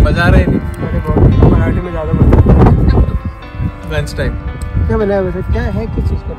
मज़ा आ रहा है नहीं? मराठी में ज़्यादा मज़ा लंच टाइम क्या बनाया वैसे क्या है किस चीज़ का